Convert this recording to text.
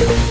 you